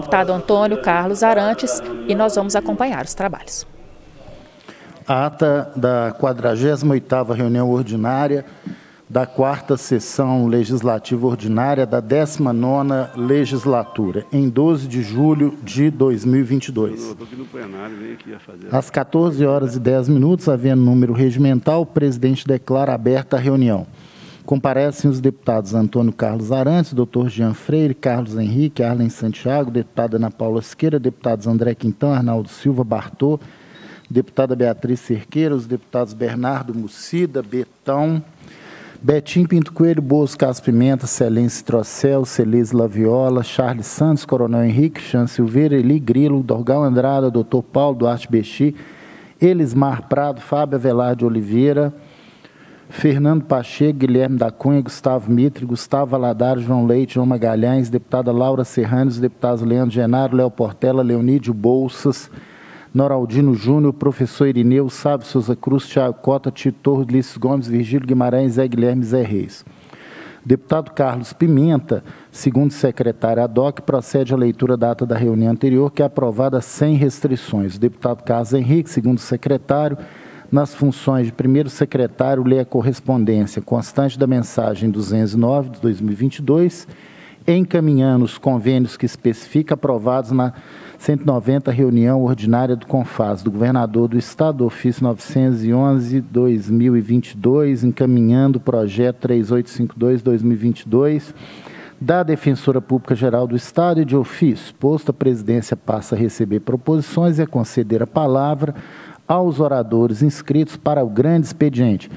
deputado Antônio Carlos Arantes e nós vamos acompanhar os trabalhos. A ata da 48ª reunião ordinária da quarta sessão legislativa ordinária da 19ª legislatura, em 12 de julho de 2022. Às 14 horas e 10 minutos, havendo número regimental, o presidente declara aberta a reunião. Comparecem os deputados Antônio Carlos Arantes, doutor Jean Freire, Carlos Henrique, Arlen Santiago, deputada Ana Paula Siqueira, deputados André Quintão, Arnaldo Silva, Bartô, deputada Beatriz Cerqueira, os deputados Bernardo Mucida, Betão, Betim Pinto Coelho, Boas Carlos Pimenta, Celense Trocel, Celise Laviola, Charles Santos, Coronel Henrique, Chan Silveira, Eli Grilo, Dorgal Andrada, doutor Paulo Duarte Bexi, Elismar Prado, Fábio Avelar de Oliveira, Fernando Pacheco, Guilherme da Cunha, Gustavo Mitre, Gustavo Aladar, João Leite, João Magalhães, deputada Laura Serranes, deputados Leandro Genaro, Léo Portela, Leonídio Bolsas, Noraldino Júnior, professor Irineu, Sábio Souza Cruz, Thiago Cota, Tito Ulisses Gomes, Virgílio Guimarães, Zé Guilherme Zé Reis. Deputado Carlos Pimenta, segundo secretário ad procede à leitura da ata da reunião anterior, que é aprovada sem restrições. Deputado Carlos Henrique, segundo secretário, nas funções de primeiro secretário, lê a correspondência constante da mensagem 209 de 2022, encaminhando os convênios que especifica aprovados na 190 reunião ordinária do CONFAS, do governador do Estado, ofício 911-2022, encaminhando o projeto 3852-2022, da Defensora Pública Geral do Estado e de ofício, posto a presidência passa a receber proposições e a conceder a palavra aos oradores inscritos para o grande expediente,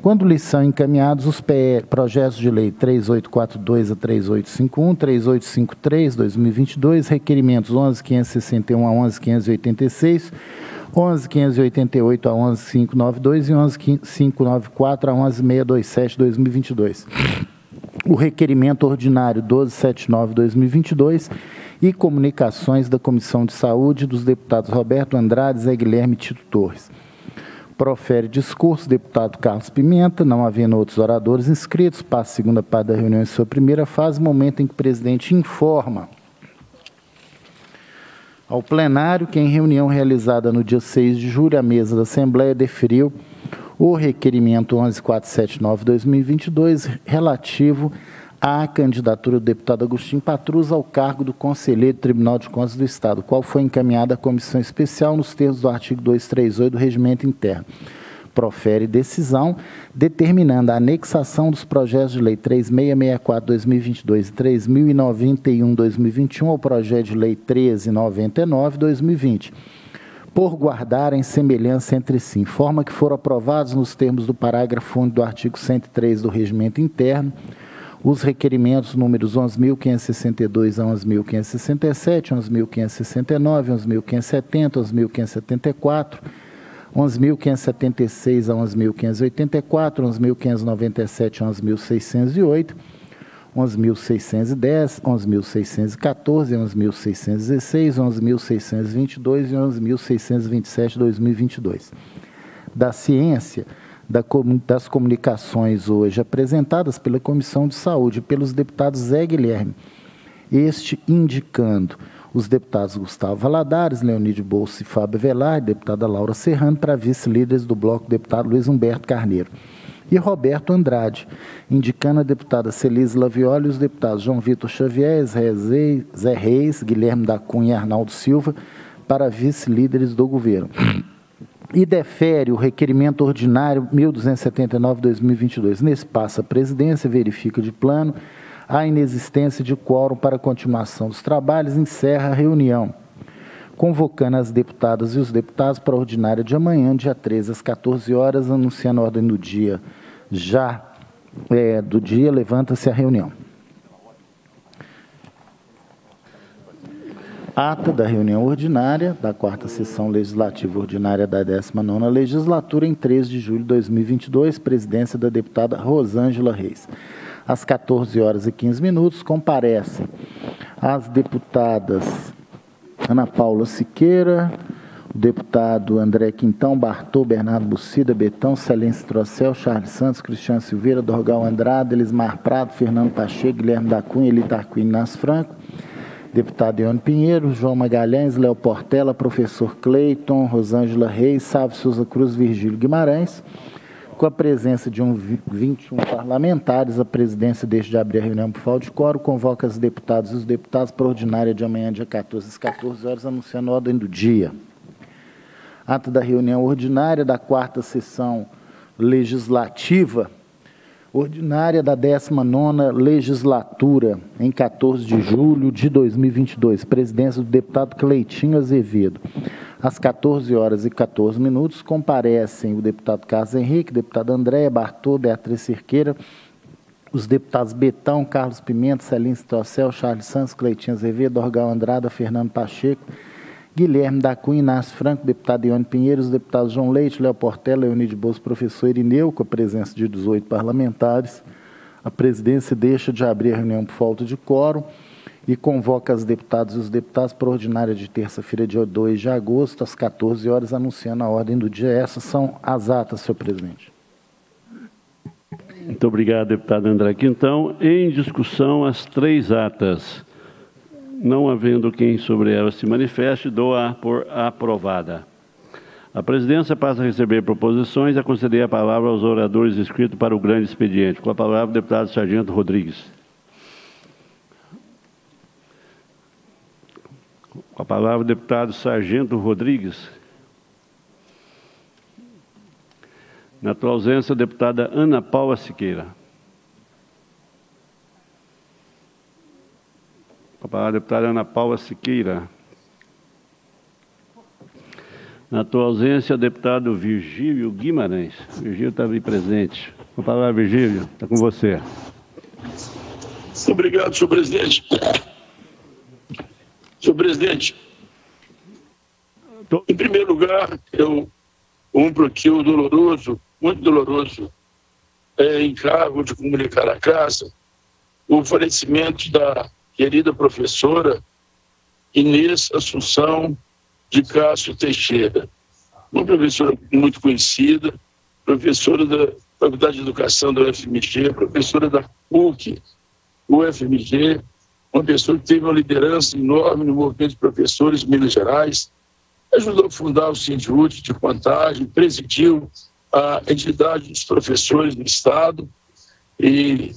quando lhes são encaminhados os projetos de lei 3842 a 3851, 3853, 2022, requerimentos 11561 a 11586, 11588 a 11592 e 11594 a 11627, 2022. O requerimento ordinário 1279, 2022 e comunicações da Comissão de Saúde dos deputados Roberto Andrade e Guilherme Tito Torres. Profere discurso deputado Carlos Pimenta, não havendo outros oradores inscritos, passa a segunda parte da reunião em sua primeira fase, momento em que o presidente informa ao plenário que em reunião realizada no dia 6 de julho, a mesa da Assembleia deferiu o requerimento 11479-2022 relativo a candidatura do deputado Agostinho Patrus ao cargo do conselheiro do Tribunal de Contas do Estado, qual foi encaminhada à comissão especial nos termos do artigo 238 do Regimento Interno. Profere decisão determinando a anexação dos projetos de lei 3664-2022 e 3091-2021 ao projeto de lei 1399-2020 por guardarem semelhança entre si, em forma que foram aprovados nos termos do parágrafo único do artigo 103 do Regimento Interno, os requerimentos números 11.562 a 11.567, 11.569, 11.570, 11.574, 11.576 a 11.584, 11.597 a 11.608, 11.610, 11.614, 11.616, 11.622 e 11.627 2022. Da ciência, das comunicações hoje apresentadas pela Comissão de Saúde pelos deputados Zé Guilherme, este indicando os deputados Gustavo Valadares, Leonídio Bolsa e Fábio Velar, deputada Laura Serrano, para vice-líderes do bloco, deputado Luiz Humberto Carneiro. E Roberto Andrade, indicando a deputada Celise Laviola e os deputados João Vitor Xavier, Zé Reis, Guilherme da Cunha e Arnaldo Silva, para vice-líderes do governo e defere o requerimento ordinário 1279-2022. Nesse passa a presidência, verifica de plano a inexistência de quórum para a continuação dos trabalhos, encerra a reunião, convocando as deputadas e os deputados para a ordinária de amanhã, dia 13, às 14 horas, anunciando a ordem do dia. Já é, do dia, levanta-se a reunião. Ata da reunião ordinária da quarta sessão legislativa ordinária da 19ª legislatura em 3 de julho de 2022, presidência da deputada Rosângela Reis. Às 14 horas e 15 minutos comparecem as deputadas Ana Paula Siqueira, o deputado André Quintão, Bartô, Bernardo Bucida, Betão, Celense Trocel, Charles Santos, Cristiano Silveira, Dorgal Andrade, Elismar Prado, Fernando Pacheco, Guilherme da Cunha, Elitar Nas Franco, Deputado Ione Pinheiro, João Magalhães, Léo Portela, professor Cleiton, Rosângela Reis, Sávio Souza Cruz, Virgílio Guimarães. Com a presença de um 21 parlamentares, a presidência deixa de abrir a reunião por falta de quórum, convoca os deputados e os deputados para a ordinária de amanhã, dia 14, às 14 horas, anunciando a ordem do dia. Ato da reunião ordinária da quarta sessão legislativa ordinária da 19ª legislatura, em 14 de julho de 2022, presidência do deputado Cleitinho Azevedo. Às 14 horas e 14 minutos, comparecem o deputado Carlos Henrique, deputado Andréia Bartô, Beatriz Cerqueira, os deputados Betão, Carlos Pimenta, Celinho Stossel, Charles Santos, Cleitinho Azevedo, Orgal Andrada, Fernando Pacheco, Guilherme da Cunha, Inácio Franco, deputado Ione Pinheiro, os deputados João Leite, Léo Portela, Leonide Bolso, professor Irineu, com a presença de 18 parlamentares. A presidência deixa de abrir a reunião por falta de quórum e convoca os deputados e os deputados para a ordinária de terça-feira, dia 2 de agosto, às 14 horas, anunciando a ordem do dia. Essas são as atas, senhor presidente. Muito obrigado, deputado André Quintão. Em discussão, as três atas. Não havendo quem sobre ela se manifeste, dou-a por aprovada. A presidência passa a receber proposições e a conceder a palavra aos oradores inscritos para o grande expediente. Com a palavra, o deputado Sargento Rodrigues. Com a palavra, o deputado Sargento Rodrigues. Na tua ausência, a deputada Ana Paula Siqueira. Com a deputada Ana Paula Siqueira. Na tua ausência, o deputado Virgílio Guimarães. Virgílio está ali presente. A palavra, Virgílio, está com você. Obrigado, senhor presidente. Senhor presidente, em primeiro lugar, eu cumpro aqui o doloroso, muito doloroso, é, encargo de comunicar à casa o falecimento da querida professora Inês Assunção de Cássio Teixeira, uma professora muito conhecida, professora da Faculdade de Educação da UFMG, professora da PUC, UFMG, uma pessoa que teve uma liderança enorme no movimento de professores de Minas Gerais, ajudou a fundar o Sindiúte de Contagem, presidiu a entidade dos professores do Estado e,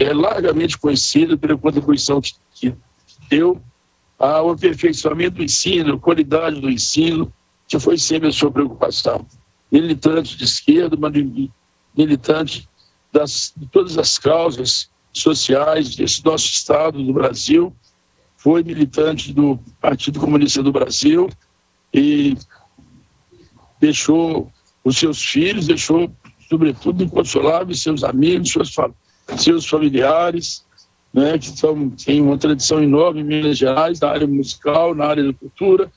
é largamente conhecida pela contribuição que, que deu ao aperfeiçoamento do ensino, qualidade do ensino, que foi sempre a sua preocupação. Militante de esquerda, militante das, de todas as causas sociais desse nosso Estado, do Brasil, foi militante do Partido Comunista do Brasil e deixou os seus filhos, deixou, sobretudo, inconsoláveis, seus amigos, seus, seus familiares, né, que são, têm uma tradição enorme em Minas Gerais, na área musical, na área da cultura.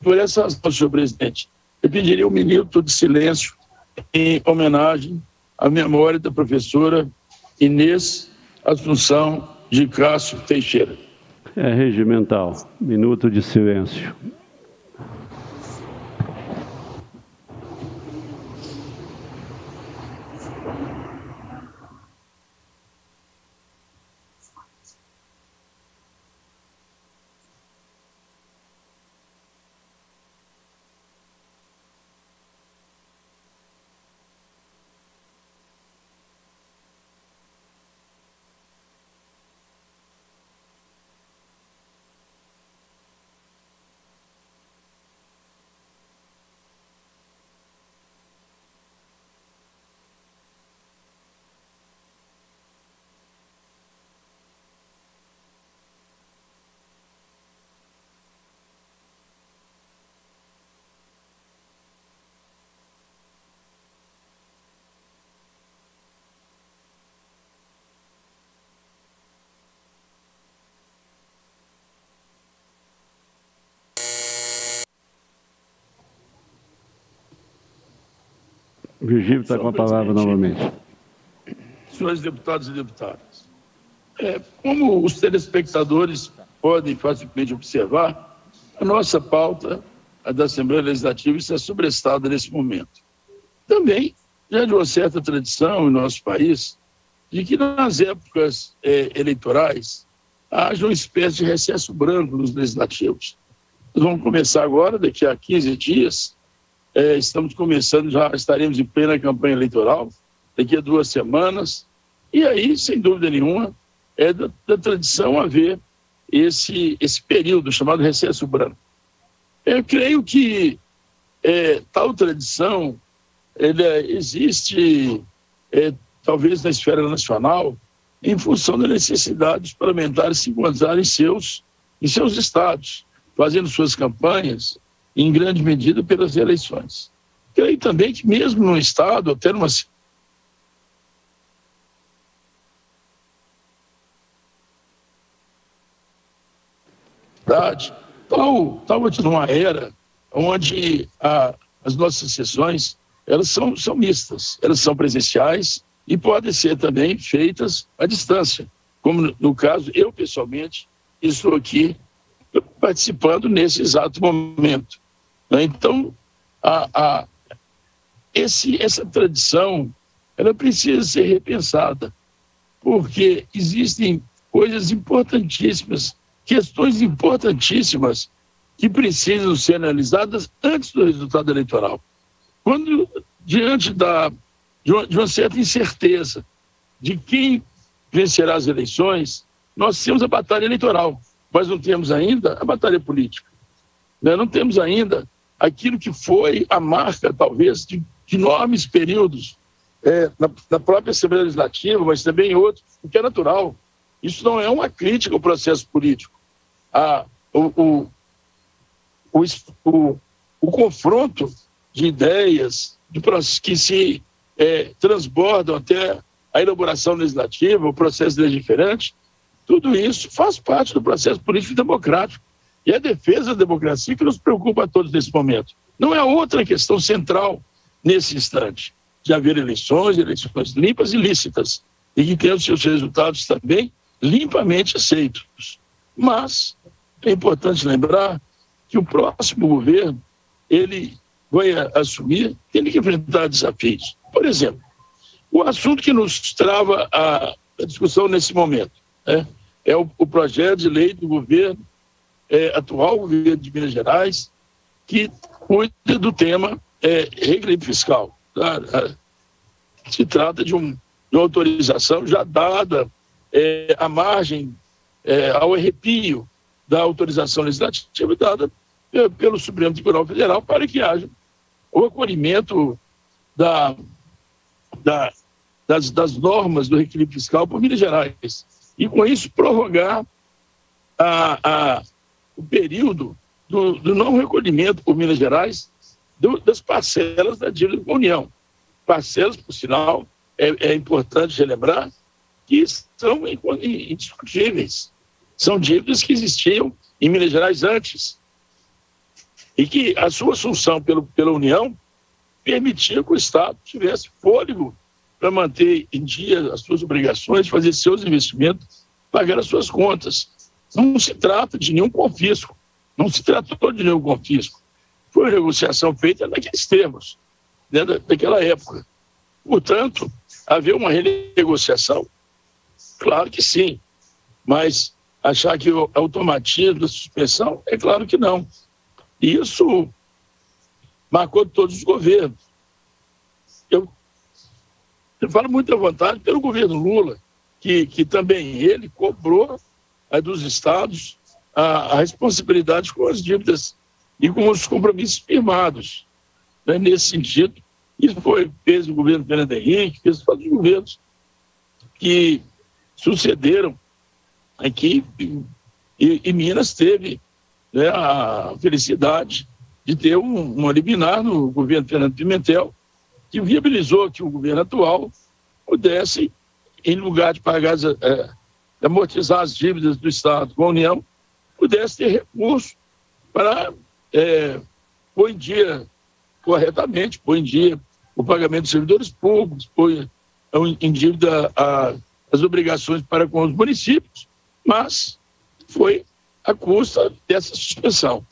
Por essa razão, senhor presidente, eu pediria um minuto de silêncio em homenagem à memória da professora Inês Assunção de Cássio Teixeira. É regimental. Minuto de silêncio. Virgílio está com a palavra novamente. Senhores deputados e deputadas, é, como os telespectadores podem facilmente observar, a nossa pauta, a da Assembleia Legislativa, está sobrestada nesse momento. Também, já de uma certa tradição em nosso país, de que nas épocas é, eleitorais, haja uma espécie de recesso branco nos legislativos. Nós vamos começar agora, daqui a 15 dias, é, estamos começando, já estaremos em plena campanha eleitoral, daqui a duas semanas, e aí, sem dúvida nenhuma, é da, da tradição haver esse, esse período chamado recesso branco. Eu creio que é, tal tradição ele, existe, é, talvez na esfera nacional, em função da necessidade dos parlamentares se encontrarem em seus, em seus estados, fazendo suas campanhas, em grande medida pelas eleições. Creio também que mesmo no estado, até numa cidade, tal, numa era onde a, as nossas sessões elas são, são mistas, elas são presenciais e podem ser também feitas à distância, como no caso, eu pessoalmente estou aqui participando nesse exato momento. Né? Então, a, a, esse, essa tradição ela precisa ser repensada, porque existem coisas importantíssimas, questões importantíssimas que precisam ser analisadas antes do resultado eleitoral. Quando, diante da, de, uma, de uma certa incerteza de quem vencerá as eleições, nós temos a batalha eleitoral, mas não temos ainda a batalha política. Né? Não temos ainda aquilo que foi a marca, talvez, de, de enormes períodos é, na, na, própria Assembleia Legislativa, mas também em outros, o que é natural. Isso não é uma crítica ao processo político. A, o, o, o, o, confronto de ideias, de que se é, transbordam até a elaboração legislativa, o processo legiferante, tudo isso faz parte do processo político democrático. E a defesa da democracia que nos preocupa a todos nesse momento. Não é outra questão central nesse instante, de haver eleições, eleições limpas e lícitas, e que tenham seus resultados também limpamente aceitos. Mas é importante lembrar que o próximo governo, ele vai assumir, tem que enfrentar desafios. Por exemplo, o assunto que nos trava a discussão nesse momento né, é o, o, projeto de lei do governo é, atual, governo de Minas Gerais, que cuida do tema é, fiscal. Tá? Se trata de, um, de uma autorização já dada é, à margem, é, ao arrepio da autorização legislativa dada pelo Supremo Tribunal Federal para que haja o acolhimento da, da, das, das, normas do reequilíbrio fiscal por Minas Gerais. E, com isso, prorrogar a, a, o período do, do, não recolhimento por Minas Gerais do, das parcelas da dívida com a União. Parcelas, por sinal, é, é importante relembrar que são indiscutíveis. São dívidas que existiam em Minas Gerais antes e que a sua assunção pelo, pela União permitia que o Estado tivesse fôlego para manter em dia as suas obrigações, fazer seus investimentos, pagar as suas contas. Não se trata de nenhum confisco, não se tratou de nenhum confisco. Foi uma negociação feita naqueles termos, né, daquela época. Portanto, haver uma renegociação? Claro que sim, mas achar que o automatismo da suspensão? É claro que não. Isso marcou todos os governos. Eu, eu falo muito à vontade pelo governo Lula, que, que também ele cobrou a dos estados a, a responsabilidade com as dívidas e com os compromissos firmados. Né, nesse sentido, isso foi, fez o governo Fernando Henrique, fez todos os governos que sucederam aqui, e, e Minas teve né, a felicidade de ter um, um liminar no governo Fernando Pimentel, que viabilizou que o governo atual pudesse, em lugar de pagar, é, amortizar as dívidas do Estado com a União, pudesse ter recurso para é, pôr em dia corretamente, pôr em dia o pagamento dos servidores públicos, pôr em dívida a, as obrigações para com os municípios, mas foi à custa dessa suspensão.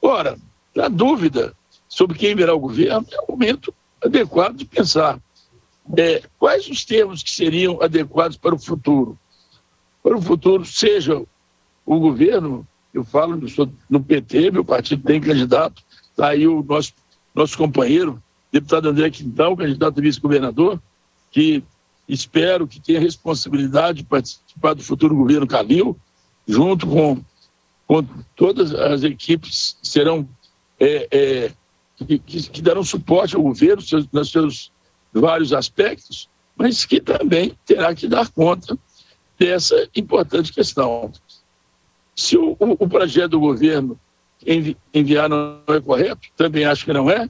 Ora, na dúvida sobre quem virá o governo, é o momento adequado de pensar é, quais os termos que seriam adequados para o futuro. Para o futuro, seja o governo, eu falo, eu sou no PT, meu partido tem candidato, está aí o nosso, nosso companheiro, deputado André Quintal, candidato a vice-governador, que espero que tenha responsabilidade de participar do futuro governo Calil, junto com, com todas as equipes que serão é, é, que, que, darão suporte ao governo seus, nos seus vários aspectos, mas que também terá que dar conta dessa importante questão. Se o, o, o projeto do governo envi, enviar não é correto, também acho que não é,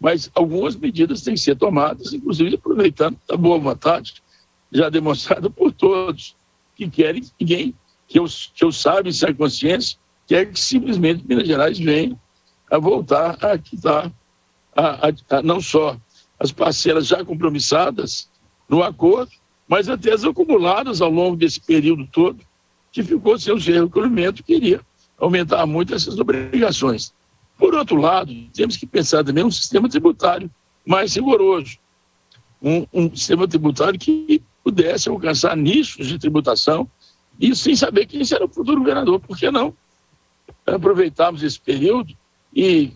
mas algumas medidas têm que ser tomadas, inclusive aproveitando a boa vontade, já demonstrada por todos, que querem ninguém, que eu, que eu saiba e sem consciência, quer que simplesmente Minas Gerais venha a voltar a quitar a, a, a, não só as parcelas já compromissadas no acordo, mas até as acumuladas ao longo desse período todo, que ficou sem o seu recolhimento, que iria aumentar muito essas obrigações. Por outro lado, temos que pensar também um sistema tributário mais rigoroso, um, um sistema tributário que pudesse alcançar nichos de tributação e sem saber quem será o futuro governador. Por que não aproveitarmos esse período e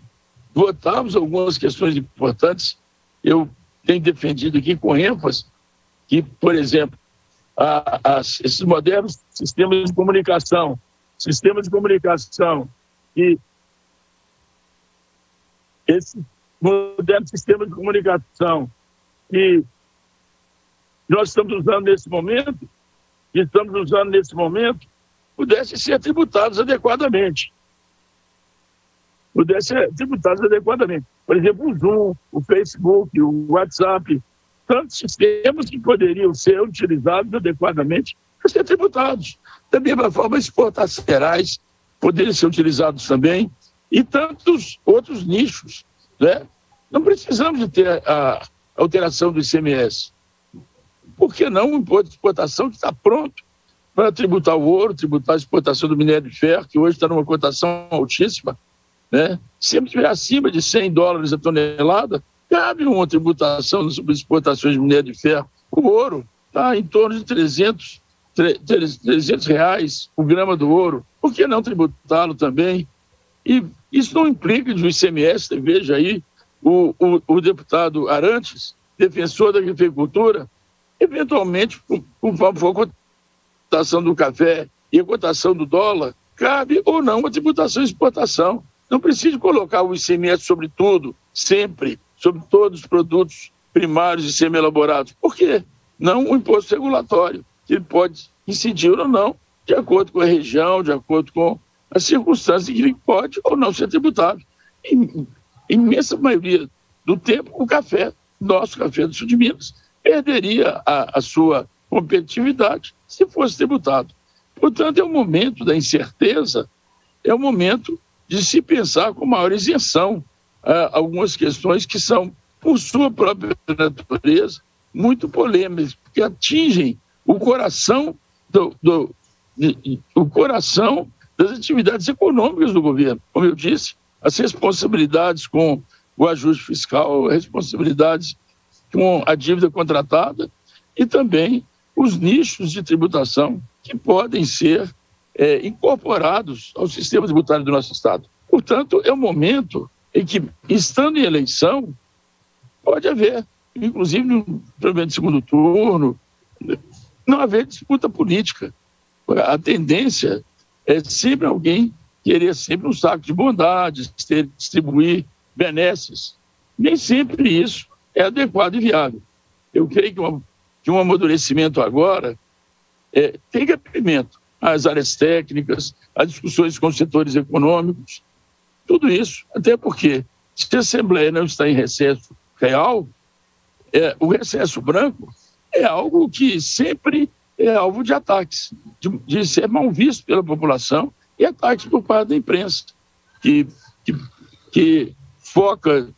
votarmos algumas questões importantes? Eu tenho defendido aqui com ênfase que, por exemplo, a, a, esses modernos sistemas de comunicação, sistemas de comunicação e esse moderno sistema de comunicação que nós estamos usando nesse momento, que estamos usando nesse momento, pudessem ser tributados adequadamente. Pudessem ser tributados adequadamente. Por exemplo, o Zoom, o Facebook, o WhatsApp, tantos sistemas que poderiam ser utilizados adequadamente para ser tributados. Da mesma forma, exportações gerais poderiam ser utilizados também e tantos outros nichos. Né? Não precisamos de ter a alteração do ICMS. Por que não um imposto de exportação que está pronto para tributar o ouro, tributar a exportação do minério de ferro, que hoje está numa cotação altíssima, né? sempre estiver acima de 100 dólares a tonelada, cabe uma tributação sobre exportações de minério de ferro. O ouro está em torno de 300, 300 reais o grama do ouro. Por que não tributá-lo também? E isso não implica de um ICMS, veja aí, o, o, o, deputado Arantes, defensor da agricultura, eventualmente, conforme for a cotação do café e a cotação do dólar, cabe ou não a tributação de exportação. Não precisa colocar o ICMS sobre tudo, sempre, sobre todos os produtos primários e semi-elaborados. Por quê? Não um imposto regulatório, que pode incidir ou não, de acordo com a região, de acordo com as circunstâncias em que ele pode ou não ser tributado. Em imensa maioria do tempo, o café, nosso café do sul de Minas, perderia a, a sua competitividade se fosse tributado. Portanto, é o momento da incerteza, é o momento de se pensar com maior isenção uh, algumas questões que são, por sua própria natureza, muito polêmicas, porque atingem o coração do, do o coração das atividades econômicas do governo. Como eu disse, as responsabilidades com o ajuste fiscal, responsabilidades com a dívida contratada e também os nichos de tributação que podem ser é, incorporados ao sistema tributário do nosso Estado. Portanto, é um momento em que, estando em eleição, pode haver, inclusive no primeiro segundo turno, não haver disputa política. A tendência é sempre alguém querer sempre um saco de bondade, distribuir benesses. Nem sempre isso é adequado e viável. Eu creio que, uma, que um amadurecimento agora é, tem capimento às áreas técnicas, às discussões com os setores econômicos, tudo isso, até porque se a Assembleia não está em recesso real, é, o recesso branco é algo que sempre é alvo de ataques, de, de ser mal visto pela população e ataques por parte da imprensa, que, que, que foca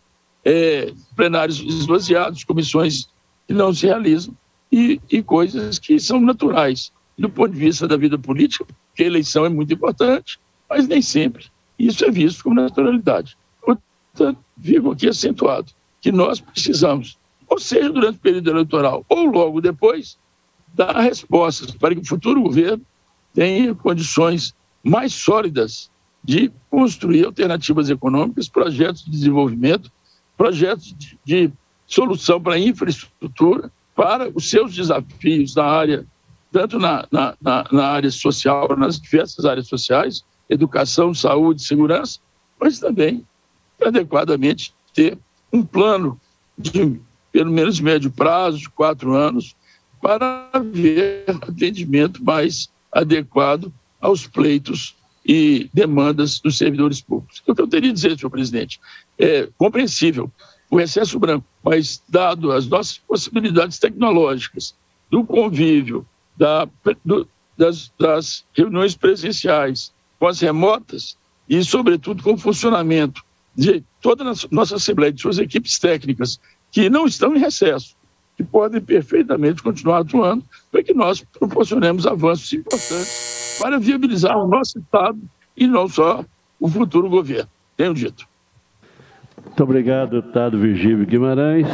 é, plenários esvaziados, comissões que não se realizam e, e coisas que são naturais. Do ponto de vista da vida política, porque a eleição é muito importante, mas nem sempre isso é visto como naturalidade. Portanto, fico aqui acentuado que nós precisamos, ou seja, durante o período eleitoral, ou logo depois, dar respostas para que o futuro governo tenha condições mais sólidas de construir alternativas econômicas, projetos de desenvolvimento, projetos de, de solução para a infraestrutura, para os seus desafios na área, tanto na, na, na, área social, nas diversas áreas sociais, educação, saúde, segurança, mas também adequadamente ter um plano de pelo menos médio prazo, de quatro anos, para haver atendimento mais adequado aos pleitos e demandas dos servidores públicos. O que eu teria a dizer, senhor presidente, é compreensível o excesso branco, mas dado as nossas possibilidades tecnológicas, do convívio, da, do, das, das reuniões presenciais com as remotas e, sobretudo, com o funcionamento de toda a nossa Assembleia, de suas equipes técnicas, que não estão em recesso, que podem perfeitamente continuar atuando para que nós proporcionemos avanços importantes para viabilizar o nosso Estado e não só o futuro governo. Tenho dito. Muito obrigado, deputado Virgílio Guimarães.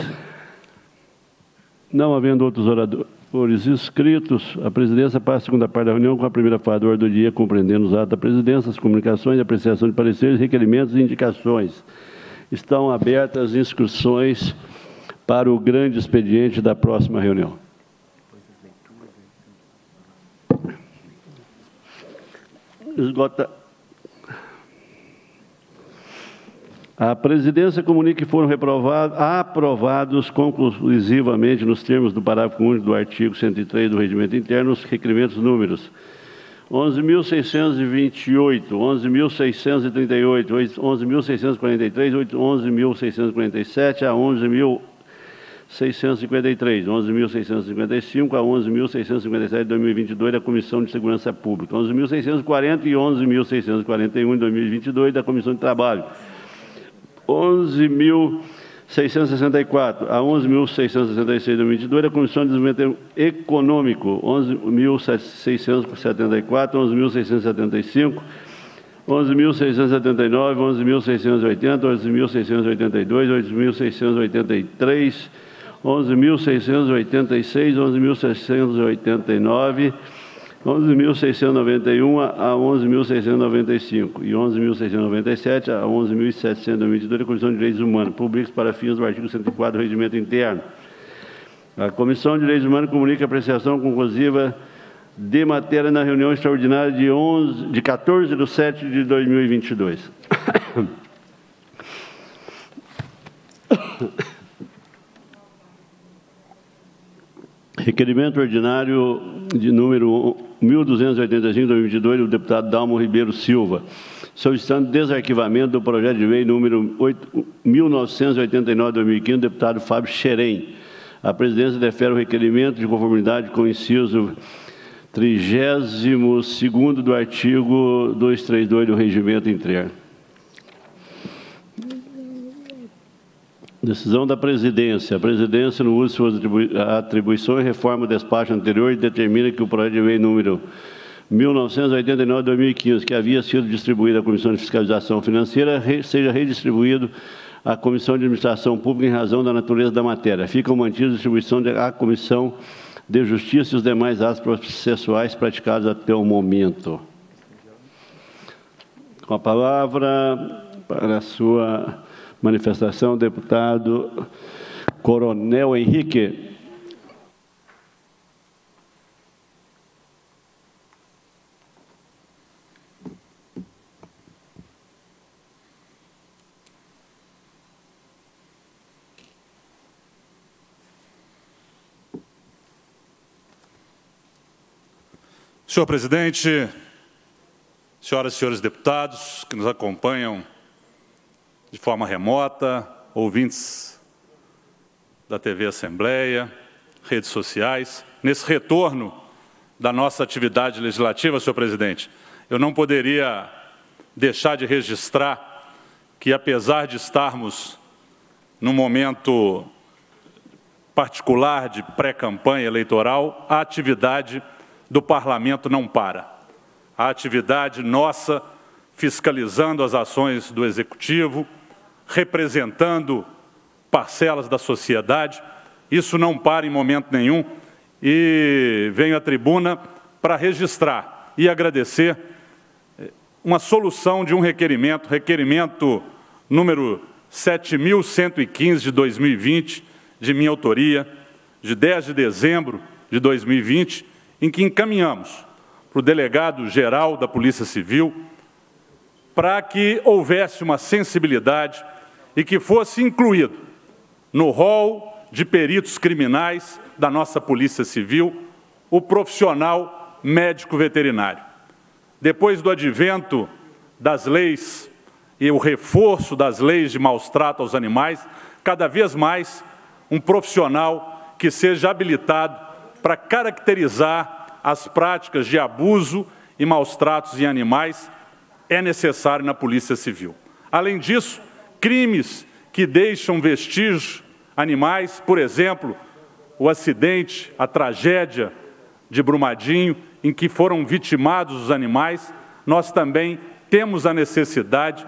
Não havendo outros oradores inscritos, a presidência passa a segunda parte da reunião com a primeira fase do ordem do dia, compreendendo os atos da presidência, as comunicações, apreciação de pareceres, requerimentos e indicações. Estão abertas inscrições para o grande expediente da próxima reunião. Esgota. A presidência comunica que foram reprovados, aprovados conclusivamente nos termos do parágrafo único do artigo 103 do Regimento Interno os requerimentos números 11.628, 11.638, 11.643, 11.647 a 11.000 653, 11.655 a 11.657 de 2022 da Comissão de Segurança Pública, 11.640 e 11.641 de 2022 da Comissão de Trabalho, 11.664 a 11.666 de 2022 da Comissão de Desenvolvimento Econômico, 11.674, 11.675 11.679, 11.680, 11.682, 8.683, 11.686, 11.689, 11.691 a 11.695 e 11.697 a 11.722 da Comissão de Direitos Humanos, públicos para fins do artigo 104 do Regimento Interno. A Comissão de Direitos Humanos comunica a apreciação conclusiva de matéria na reunião extraordinária de, 11, de 14 de 7 de 2022. Requerimento ordinário de número 1285-2022 do deputado Dalmo Ribeiro Silva, solicitando desarquivamento do projeto de lei número 1989-2015 do deputado Fábio Xerém. A presidência defere o requerimento de conformidade com o inciso 32 do artigo 232 do Regimento Interno. Decisão da presidência. A presidência, no uso de suas atribuições, reforma o despacho anterior e determina que o projeto de lei número 1989-2015, que havia sido distribuído à Comissão de Fiscalização Financeira, seja redistribuído à Comissão de Administração Pública em razão da natureza da matéria. Ficam mantidas a distribuição à Comissão de Justiça e os demais atos processuais praticados até o momento. Com a palavra, para a sua manifestação, deputado Coronel Henrique. Senhor presidente, senhoras e senhores deputados que nos acompanham de forma remota, ouvintes da TV Assembleia, redes sociais, nesse retorno da nossa atividade legislativa, senhor presidente, eu não poderia deixar de registrar que, apesar de estarmos num momento particular de pré-campanha eleitoral, a atividade do parlamento não para. A atividade nossa fiscalizando as ações do executivo, representando parcelas da sociedade, isso não para em momento nenhum. E venho à tribuna para registrar e agradecer eh, uma solução de um requerimento, requerimento número 7.115 de 2020, de minha autoria, de 10 de dezembro de 2020, em que encaminhamos para o delegado-geral da Polícia Civil para que houvesse uma sensibilidade e que fosse incluído no rol de peritos criminais da nossa Polícia Civil o profissional médico veterinário. Depois do advento das leis e o reforço das leis de maus trato aos animais, cada vez mais um profissional que seja habilitado para caracterizar as práticas de abuso e maus tratos em animais é necessário na Polícia Civil. Além disso, crimes que deixam vestígios animais, por exemplo, o acidente, a tragédia de Brumadinho, em que foram vitimados os animais, nós também temos a necessidade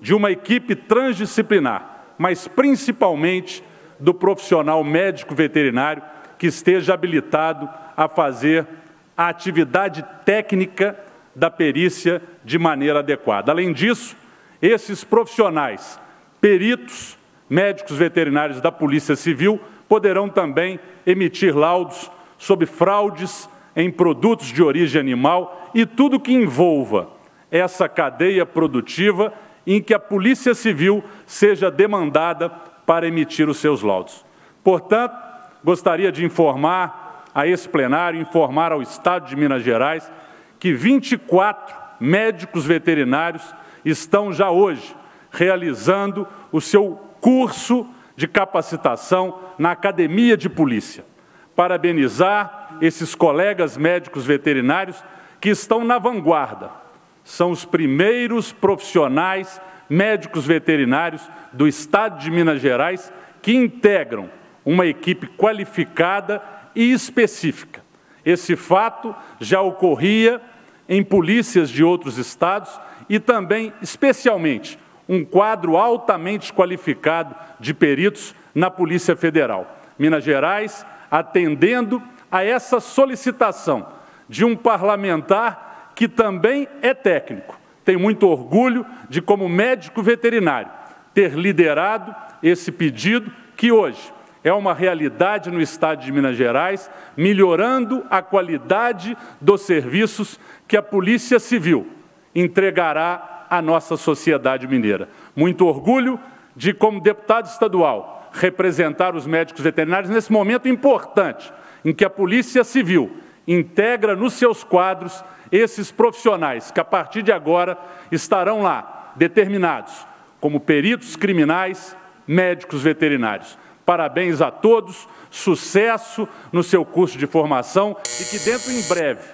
de uma equipe transdisciplinar, mas principalmente do profissional médico veterinário que esteja habilitado a fazer a atividade técnica da perícia de maneira adequada. Além disso, esses profissionais, peritos, médicos veterinários da Polícia Civil, poderão também emitir laudos sobre fraudes em produtos de origem animal e tudo que envolva essa cadeia produtiva em que a Polícia Civil seja demandada para emitir os seus laudos. Portanto, gostaria de informar a esse plenário, informar ao Estado de Minas Gerais, que 24 médicos veterinários estão já hoje realizando o seu curso de capacitação na Academia de Polícia. Parabenizar esses colegas médicos veterinários que estão na vanguarda. São os primeiros profissionais médicos veterinários do Estado de Minas Gerais que integram uma equipe qualificada e específica. Esse fato já ocorria em polícias de outros estados e também, especialmente, um quadro altamente qualificado de peritos na Polícia Federal. Minas Gerais, atendendo a essa solicitação de um parlamentar que também é técnico. Tem muito orgulho de, como médico veterinário, ter liderado esse pedido que hoje é uma realidade no estado de Minas Gerais, melhorando a qualidade dos serviços que a Polícia Civil entregará à nossa sociedade mineira. Muito orgulho de, como deputado estadual, representar os médicos veterinários nesse momento importante em que a Polícia Civil integra nos seus quadros esses profissionais que, a partir de agora, estarão lá determinados como peritos criminais, médicos veterinários. Parabéns a todos, sucesso no seu curso de formação e que dentro em breve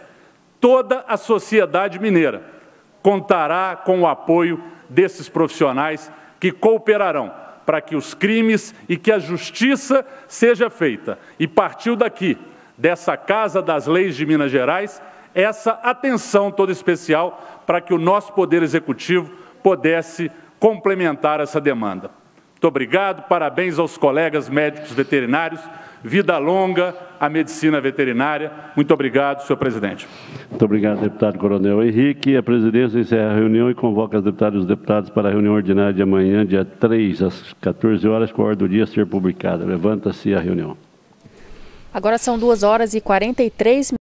toda a sociedade mineira contará com o apoio desses profissionais que cooperarão para que os crimes e que a justiça seja feita. E partiu daqui, dessa Casa das Leis de Minas Gerais, essa atenção toda especial para que o nosso Poder Executivo pudesse complementar essa demanda. Muito obrigado, parabéns aos colegas médicos veterinários, vida longa à medicina veterinária. Muito obrigado, senhor presidente. Muito obrigado, deputado Coronel Henrique. A presidência encerra a reunião e convoca os deputados e os deputados para a reunião ordinária de amanhã, dia 3, às 14 horas, com a ordem do dia a ser publicada. Levanta-se a reunião. Agora são 2 horas e 43 minutos.